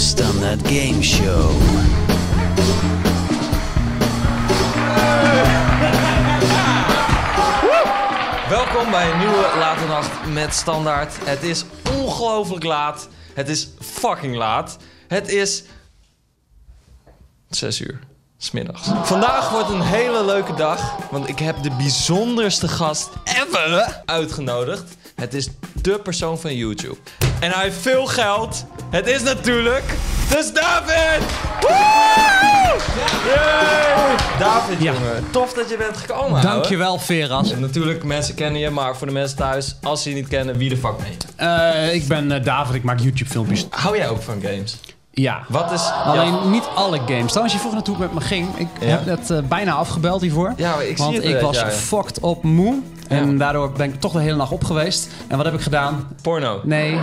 Standaard Game Show. Welkom bij een nieuwe Late Nacht met Standaard. Het is ongelooflijk laat. Het is fucking laat. Het is 6 uur. Smiddags. Vandaag wordt een hele leuke dag, want ik heb de bijzonderste gast ever uitgenodigd. Het is de persoon van YouTube. En hij heeft veel geld. Het is natuurlijk dus David! Woe! Yay! David, Ja. jongen. Tof dat je bent gekomen. ouwe. Dankjewel, Veras. En natuurlijk, mensen kennen je, maar voor de mensen thuis, als ze je niet kennen, wie de fuck ben je? Eh, ik ben eh, David, ik maak YouTube-filmpjes. Hou jij ook van games? Ja. Wat is... Alleen Ja, niet alle games. Trouwens, je vroeg naartoe met me ging. Ik Ja? heb het eh, bijna afgebeld hiervoor. Ja, ik zie want het ik was fucked op moe. En daardoor ben ik toch de hele nacht op geweest. En wat heb ik gedaan? porno. Nee.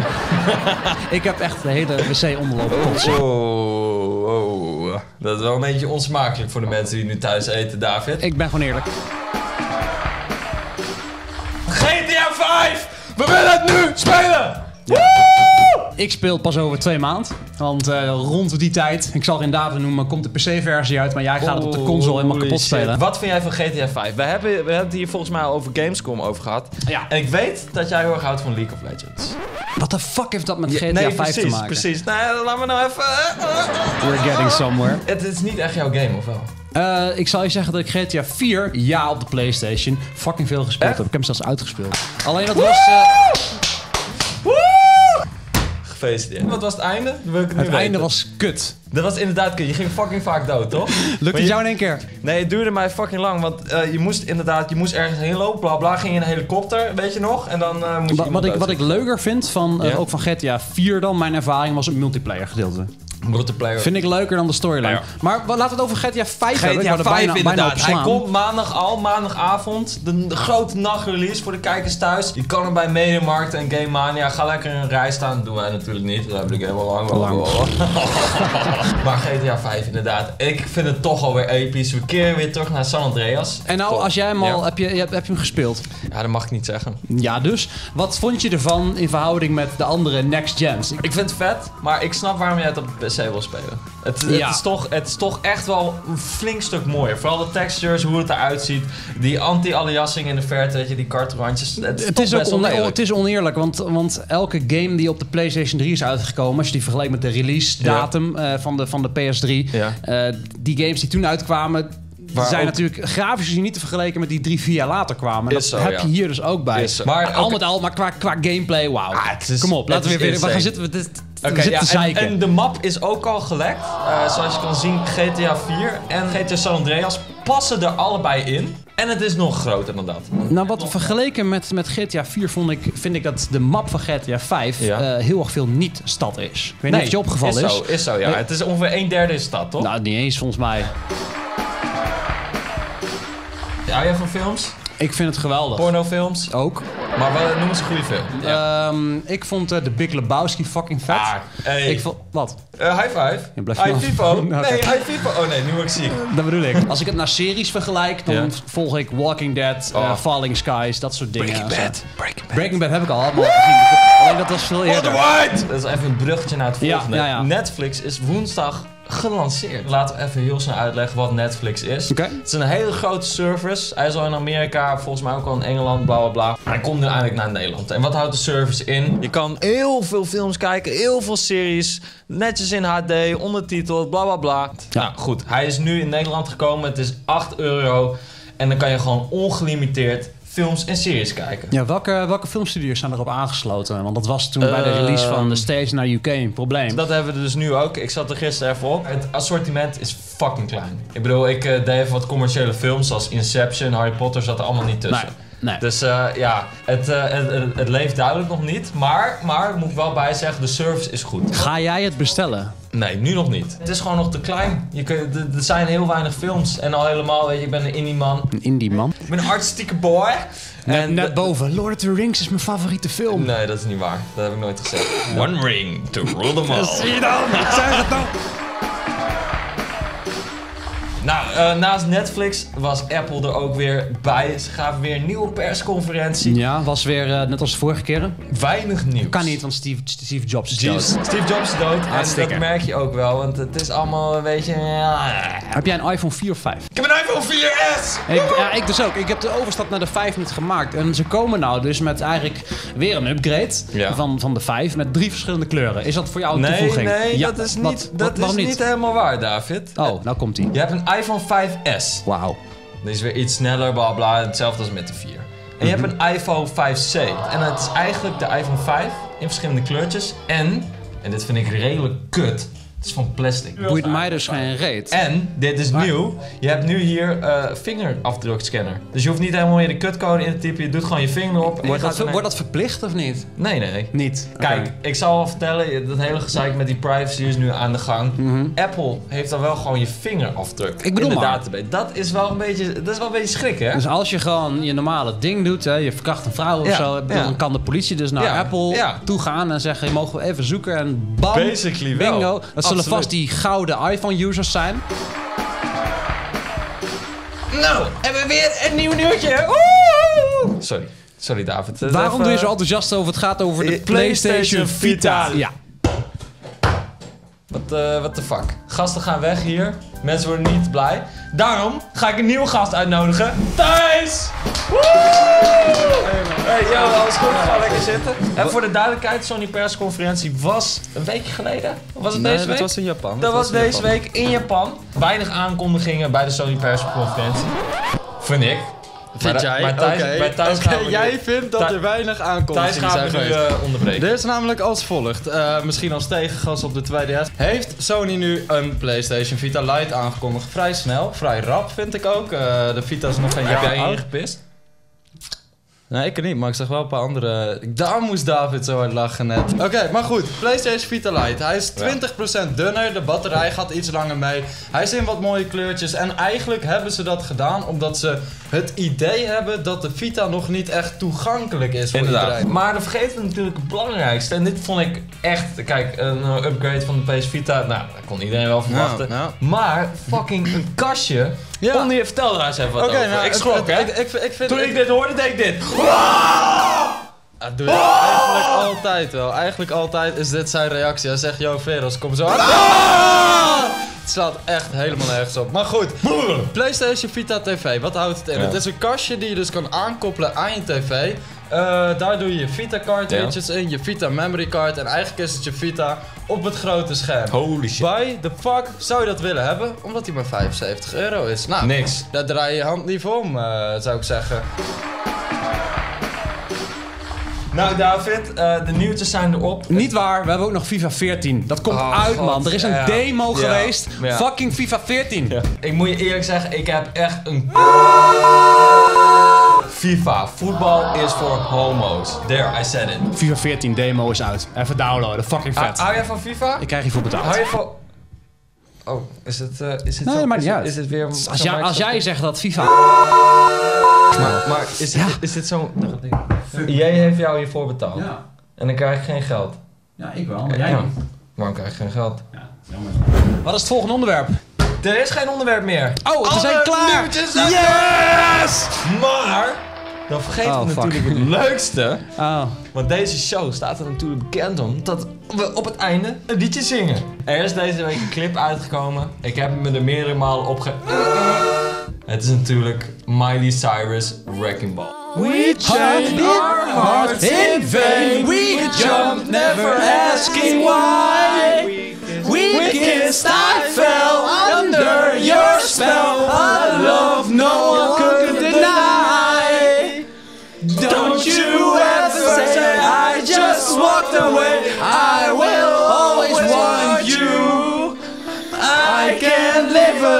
ik heb echt de hele wc onderlopen. kotsen. Oh, oh, dat is wel een beetje onsmakelijk voor de mensen die nu thuis eten, David. Ik ben gewoon eerlijk. GTA 5! We willen het nu spelen! Ik speel pas over twee maanden. Want eh, rond die tijd, ik zal geen David noemen, komt de PC-versie uit. Maar jij gaat het op de console helemaal kapot shit. spelen. Wat vind jij van GTA 5? We hebben, we hebben het hier volgens mij al over Gamescom over gehad. Ja. En ik weet dat jij heel erg houdt van League of Legends. Wat de fuck heeft dat met GTA nee, 5 precies, te maken? precies. Nou, laten we nou even... We're getting somewhere. Het is niet echt jouw game, of wel? Eh, ik zal je zeggen dat ik GTA 4, ja, op de PlayStation, fucking veel gespeeld Echt? heb. Ik heb hem zelfs uitgespeeld. Alleen dat was. eh, Gefeliciteerd. Wat was het einde? Dan wil ik het einde weten. was kut. Dat was inderdaad kut. Je ging fucking vaak dood, toch? Lukt het je- jou in één keer? Nee, het duurde mij fucking lang. Want eh, je moest inderdaad, je moest ergens heen lopen, bla bla. Ging in een helikopter, weet je nog? En dan eh moest je Wat, ik, wat ik leuker vind van eh, Ja? ook van GTA 4 dan, mijn ervaring was het multiplayer gedeelte. Multiplayer. Vind ik leuker dan de storyline. Ja. Maar laten we het over GTA 5 hebben. Ik GTA wou er 5 bijna, bijna inderdaad. op Hij slaan. komt maandag al, maandagavond. De, de grote nachtrelease voor de kijkers thuis. Je kan hem bij Mediamarkt en Game Mania. Ga lekker in een rij staan. Dat doen wij natuurlijk niet. Dat heb ik helemaal lang. Lang. maar GTA 5 inderdaad. Ik vind het toch alweer episch. We keren weer terug naar San Andreas. En nou, Top. als jij hem al, Ja. heb, je, heb je hem gespeeld? Ja, dat mag ik niet zeggen. Ja, dus. Wat vond je ervan in verhouding met de andere next gens? Ik vind het vet, maar ik snap waarom jij het op PC wil spelen. Het, het, Ja. is toch, het is toch echt wel een flink stuk mooier. Vooral de textures, hoe het eruit ziet. Die anti-aliasing in de verte, weet je, die kartrandjes. Het is, Het ook oneerlijk. het is oneerlijk, want, want elke game die op de PlayStation 3 is uitgekomen, als je die vergelijkt met de release datum eh, van, de, van de PS3, Ja. eh, die games die toen uitkwamen, Waar zijn ook- natuurlijk grafisch niet te vergelijken met die drie, vier jaar later kwamen. Is dat zo, heb ja. je hier dus ook bij. Maar al met al, maar qua, qua gameplay, wauw. Ah, Kom op, laten we weer weer. We gaan zitten, ja, te en, zeiken. en de map is ook al gelekt. Eh, zoals je kan zien, GTA 4 en GTA San Andreas passen er allebei in. En het is nog groter dan dat. Nou, wat vergeleken met, met GTA 4 vond ik, vind ik dat de map van GTA 5 Ja. eh, heel erg veel niet-stad is. Ik weet niet of het je opgevallen is. is. Zo, is zo, ja. Nee. Het is ongeveer een derde de stad, toch? Nou, niet eens volgens mij. Hou jij van films? Ik vind het geweldig. Pornofilms? Ook. Maar wat, noem eens een goede film. Ehm, ik vond eh, de Big Lebowski fucking vet. Ah, hey. Ik vond... Wat? Eh, high five. Ja, blijf high maar- Fivo. Nou, Nee, high Fivo. Oh nee, nu word ik ziek. Dat bedoel ik. Als ik het naar series vergelijk, dan volg ik Walking Dead, eh, Oh. Falling Skies, dat soort dingen. Breaking. Bad. Breaking Bad. Breaking Bad heb ik al allemaal gezien. Alleen dat was veel Walter eerder. White! Dat is even een bruggetje naar het Ja, volgende. ja, ja. Netflix is woensdag gelanceerd. Laten we even heel snel uitleggen wat Netflix is. Het is een hele grote service. Hij is al in Amerika, volgens mij ook al in Engeland, bla bla bla. Hij komt nu eindelijk naar Nederland. En wat houdt de service in? Je kan heel veel films kijken, heel veel series, netjes in HD, ondertiteld, bla bla bla. Ja. Nou goed, hij is nu in Nederland gekomen. Het is 8 euro. En dan kan je gewoon ongelimiteerd films en series kijken. Ja, welke, welke filmstudios zijn erop aangesloten? Want dat was toen bij de release van de States naar UK een probleem. Dat hebben we dus nu ook. Ik zat er gisteren even op. Het assortiment is fucking klein. Ik bedoel, ik eh, deed even wat commerciële films zoals Inception, Harry Potter zat er allemaal niet tussen. Nee, nee. Dus eh, ja, het, eh, het, het, het leeft duidelijk nog niet. Maar, maar moet ik wel bij zeggen, de service is goed. Ga jij het bestellen? Nee, nu nog niet. Het is gewoon nog te klein. Je kun, er- zijn heel weinig films. En al helemaal, weet je, ik ben een indie man. Een indie man. Ik ben een artistieke boy. Net, net boven. Lord of the Rings is mijn favoriete film. Nee, dat is niet waar. Dat heb ik nooit gezegd. One ring to rule them all. Zie je dan? Zeg het dan. Nou, eh, naast Netflix was Apple er ook weer bij. Ze gaven weer een nieuwe persconferentie. Ja, was weer eh, net als de vorige keren. Weinig nieuws. Kan niet, want Steve, Steve Jobs is dood. Steve Jobs is dood. En dat merk je ook wel, want het is allemaal een beetje... Heb jij een iPhone 4 of 5? Ik heb een iPhone 4S! Ik, ja, ik dus ook. Ik heb de overstap naar de 5 niet gemaakt. En ze komen nou dus met eigenlijk weer een upgrade Ja. van, van de 5 met drie verschillende kleuren. Is dat voor jou een Nee, toevoeging? nee, Ja, dat is niet, wat- dat is niet helemaal waar, David. Oh, nou komt ie. Je hebt een iPhone 5S. Wauw. Die is weer iets sneller, bla bla. Hetzelfde als met de 4. En je hebt een iPhone 5C. En het is eigenlijk de iPhone 5 in verschillende kleurtjes. En, en dit vind ik redelijk kut, het is van plastic. Boeit mij dus geen reet. En, dit is nieuw, je hebt nu hier eh vingerafdrukscanner. Dus je hoeft niet helemaal meer de cutcode in te typen. Je doet gewoon je vinger op. en je Wordt gaat dat, wordt dat verplicht of niet? Nee, nee. Niet. Kijk, ik zal wel vertellen, dat hele gezeik met die privacy is nu aan de gang. Apple heeft dan wel gewoon je vingerafdruk Mhm. Ik bedoel in de maar. database. Dat is wel een beetje, dat is wel een beetje schrik, hè? Dus als je gewoon je normale ding doet, hè, je verkracht een vrouw of Ja, zo, ja. dan kan de politie dus naar Ja, Apple ja. toe gaan en zeggen, je mogen we even zoeken en bam, Basically wel. bingo. Dat zullen vast die gouden iPhone-users zijn. Nou, hebben we weer een nieuw nieuwtje. Sorry, sorry David. Eh, Waarom even- doe je zo enthousiast over? Het gaat over de Eh, PlayStation, PlayStation Vita. Vita. Ja. Wat eh, what the fuck? Gasten gaan weg hier. Mensen worden niet blij. Daarom ga ik een nieuwe gast uitnodigen. Thijs! Woe! Hey, yo, alles goed? Ga lekker zitten. En voor de duidelijkheid, Sony persconferentie was een weekje geleden. Of was het Nee, deze dat week? was in Japan. Dat was deze Japan. week in Japan. Weinig aankondigingen bij de Sony persconferentie. Vind ik. Vind Maar- jij? maar Thijs- Oké. bij Thijs Oké, gaan we nu- jij vindt dat er weinig Thijs aankondigingen gaan zijn we nu geweest. eh, onderbreken. Dit is namelijk als volgt. Eh, misschien als tegengas op de 2DS. Heeft Sony nu een PlayStation Vita Lite aangekondigd? Vrij snel, vrij rap vind ik ook. Eh, de Vita is nog geen Heb jaar jij oud. ingepist? Nee, ik er niet, maar ik zag wel een paar andere. Daar moest David zo hard lachen net. Oké, maar goed. PlayStation Vita Lite. Hij is 20% dunner. De batterij gaat iets langer mee. Hij is in wat mooie kleurtjes. En eigenlijk hebben ze dat gedaan omdat ze het idee hebben dat de Vita nog niet echt toegankelijk is voor Inderdaad. iedereen. Maar dan vergeten we natuurlijk het belangrijkste. En dit vond ik echt... Kijk, een upgrade van de PS Vita. Nou, dat kon iedereen wel verwachten. Maar fucking een kastje. Ja. Onder je vertel daar eens even wat over. nou, ik schrok, hè? Ik, ik, ik vind, Toen ik dit hoorde, deed ik dit. Dat doe je eigenlijk altijd wel. Eigenlijk altijd is dit zijn reactie. Hij zegt, yo Veros, kom zo aan. Het slaat echt helemaal nergens op. Maar goed, PlayStation Vita TV, wat houdt het in? Ja. Het is een kastje die je dus kan aankoppelen aan je tv. Eh, daar doe je je Vita cartridges in, je Vita memory card en eigenlijk is het je Vita op het grote scherm. Holy shit. Why the fuck zou je dat willen hebben? Omdat hij maar 75 euro is. Nou, Niks. daar draai je je hand niet voor om, eh, zou ik zeggen. Nou, David, eh, de nieuwtjes zijn erop. Niet waar, we hebben ook nog FIFA 14. Dat komt Oh, uit, God. man. Er is een Ja. demo Ja. geweest. Ja. Fucking FIFA 14. Ja. Ik moet je eerlijk zeggen, ik heb echt een... FIFA, voetbal is voor homo's. There, I said it. FIFA 14 demo is uit. Even downloaden, fucking vet. Hou jij van FIFA? Ik krijg hiervoor betaald. Hou je van... Oh, is het, eh, is het Nee, zo, maakt is, niet het- uit. is het weer... Als, zo'n jij, als jij zegt dat FIFA... Maar, maar is, dit, is dit zo... Jij heeft jou hiervoor betaald. Ja, En dan krijg ik geen geld. ja ik wel, maar jij Ja. niet. Waarom krijg ik geen geld? Ja, jammer. Wat is het volgende onderwerp? Er is geen onderwerp meer. Oh, we zijn klaar! Yes! Maar... Dan vergeten Oh, we fuck. natuurlijk het leukste. Oh. Want deze show staat er natuurlijk bekend om dat we op het einde een liedje zingen. Er is deze week een clip uitgekomen. Ik heb me er meerdere malen op ge... Het is natuurlijk Miley Cyrus Wrecking Ball. We jumped our hearts in vain. We jumped, never asking why. We kissed,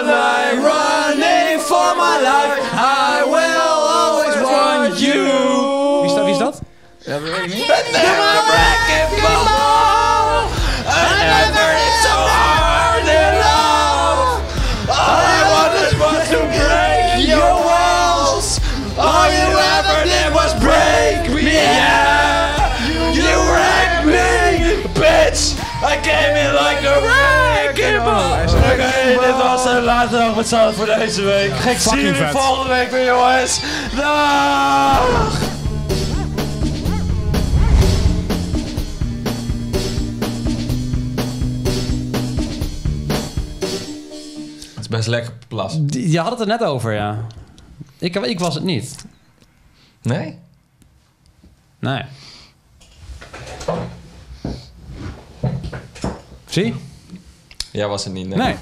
life running for my life. I will always want you. Wie is dat? Wie is dat? Ja, dat weet ik niet. Ook met z'n voor deze week. Ik zie Fucking jullie vet. volgende week weer, jongens. Dag! Het is best lekker plas. Je had het er net over, ja. Ik, ik was het niet. Nee? Nee. Zie? Jij was het niet, nee. Nee.